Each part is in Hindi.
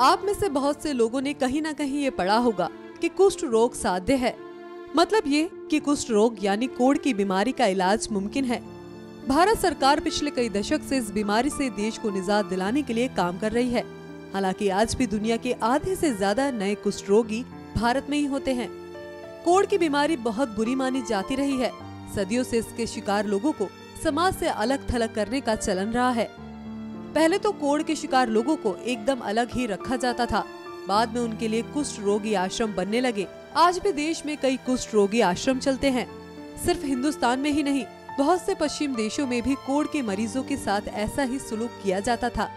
आप में से बहुत से लोगों ने कहीं ना कहीं ये पढ़ा होगा कि कुष्ठ रोग साध्य है। मतलब ये कि कुष्ठ रोग यानी कोड़ की बीमारी का इलाज मुमकिन है। भारत सरकार पिछले कई दशक से इस बीमारी से देश को निजात दिलाने के लिए काम कर रही है। हालाँकि आज भी दुनिया के आधे से ज़्यादा नए कुष्ठ रोगी भारत में ही होते हैं। कोड़ की बीमारी बहुत बुरी मानी जाती रही है। सदियों से इसके शिकार लोगों को समाज से अलग थलग करने का चलन रहा है। पहले तो कोड़ के शिकार लोगों को एकदम अलग ही रखा जाता था। बाद में उनके लिए कुष्ठ रोगी आश्रम बनने लगे। आज भी देश में कई कुष्ठ रोगी आश्रम चलते हैं। सिर्फ़ हिंदुस्तान में ही नहीं, बहुत से पश्चिम देशों में भी कोड़ के मरीजों के साथ ऐसा ही सुलूक किया जाता था।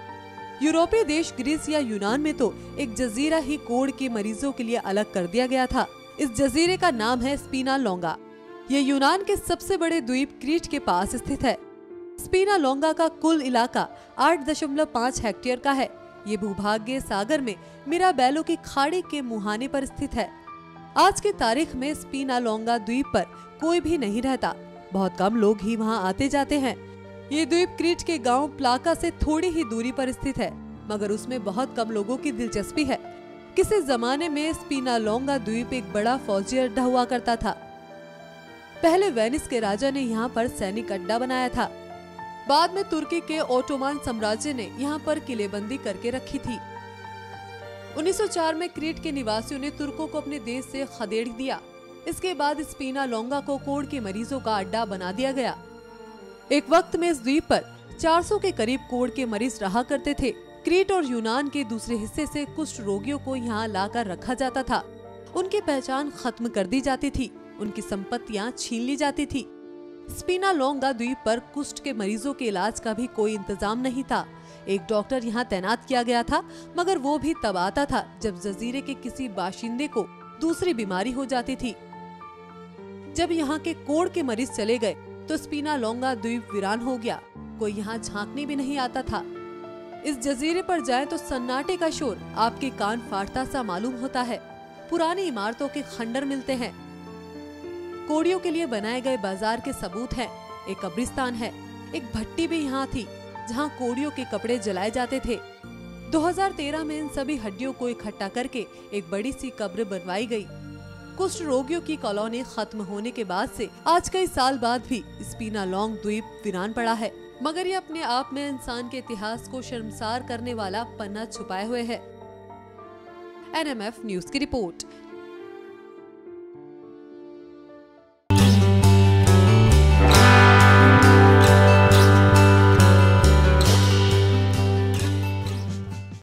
यूरोपीय देश ग्रीस या यूनान में तो एक जजीरा ही कोड़ के मरीजों के लिए अलग कर दिया गया था। इस जजीरे का नाम है स्पीना लोंगा ये यूनान के सबसे बड़े द्वीप क्रीट के पास स्थित है। स्पीना लोंगा का कुल इलाका 8.5 हेक्टेयर का है। ये भूभाग्य सागर में मीरा मिराबेलो की खाड़ी के मुहाने पर स्थित है। आज की तारीख में स्पीना लोंगा द्वीप पर कोई भी नहीं रहता। बहुत कम लोग ही वहाँ आते जाते हैं। ये द्वीप क्रीट के गाँव प्लाका से थोड़ी ही दूरी पर स्थित है, मगर उसमें बहुत कम लोगों की दिलचस्पी है। किसी जमाने में स्पीना लोंगा द्वीप एक बड़ा फौजी अड्डा हुआ करता था। पहले वेनिस के राजा ने यहाँ पर सैनिक अड्डा बनाया था। बाद में तुर्की के ओटोमान साम्राज्य ने यहाँ पर किलेबंदी करके रखी थी। 1904 में क्रीट के निवासियों ने तुर्कों को अपने देश से खदेड़ दिया। इसके बाद स्पीना लोंगा को कोड़ के मरीजों का अड्डा बना दिया गया। एक वक्त में इस द्वीप पर 400 के करीब कोड़ के मरीज़ रहा करते थे। क्रीट और यूनान के दूसरे हिस्से से कुष्ठ रोगियों को यहाँ लाकर रखा जाता था। उनकी पहचान खत्म कर दी जाती थी। उनकी संपत्तियाँ छीन ली जाती थी। स्पीना लोंगा द्वीप पर कुष्ठ के मरीजों के इलाज का भी कोई इंतज़ाम नहीं था। एक डॉक्टर यहाँ तैनात किया गया था, मगर वो भी तब आता था जब जजीरे के किसी बाशिंदे को दूसरी बीमारी हो जाती थी। जब यहाँ के कोड़ के मरीज़ चले गए तो स्पीना लोंगा द्वीप वीरान हो गया। कोई यहाँ झांकने भी नहीं आता था। इस जजीरे पर जाए तो सन्नाटे का शोर आपके कान फाटता सा मालूम होता है। पुरानी इमारतों के खंडर मिलते हैं। कोड़ियों के लिए बनाए गए बाज़ार के सबूत हैं। एक कब्रिस्तान है। एक भट्टी भी यहाँ थी, जहाँ कोड़ियों के कपड़े जलाए जाते थे। 2013 में इन सभी हड्डियों को इकट्ठा करके एक बड़ी सी कब्र बनवाई गई। कुष्ठ रोगियों की कॉलोनी खत्म होने के बाद से आज कई साल बाद भी स्पीना लॉन्ग द्वीप वीरान पड़ा है। मगर ये अपने आप में इंसान के इतिहास को शर्मसार करने वाला पन्ना छुपाए हुए है। एनएमएफ न्यूज़ की रिपोर्ट।